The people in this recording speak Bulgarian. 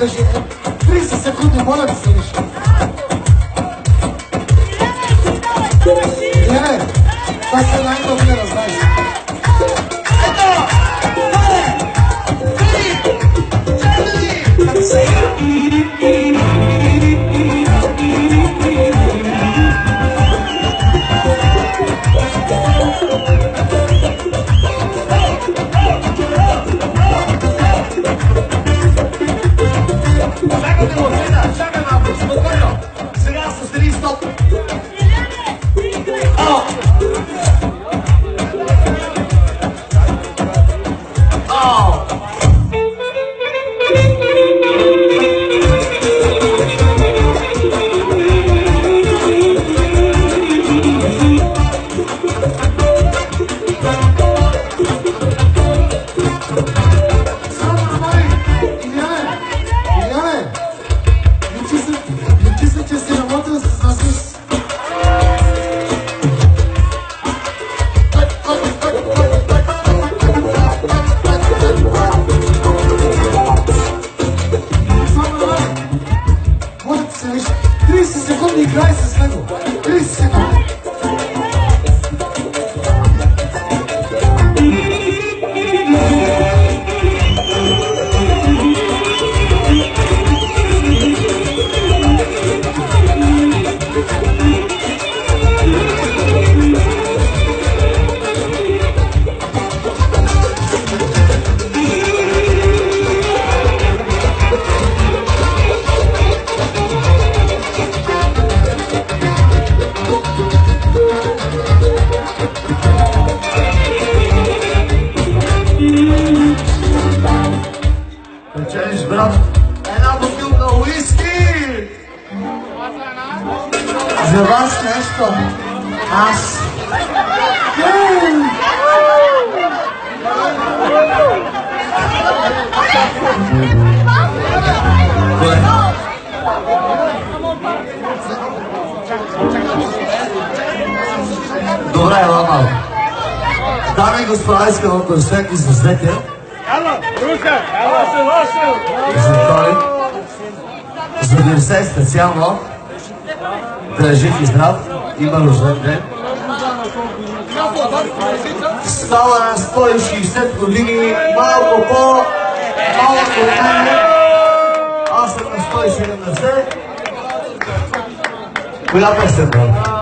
Because you Брат, една бутилка уиски! За вас нещо. Аз. Добре, ела малко. Дами и господа, искам да просвет излезете. За той, за да се специално, да е и здрав, има рожден ден. Става на 160 години, малко по, малко от. Аз съм на 170. Коя песен, брат?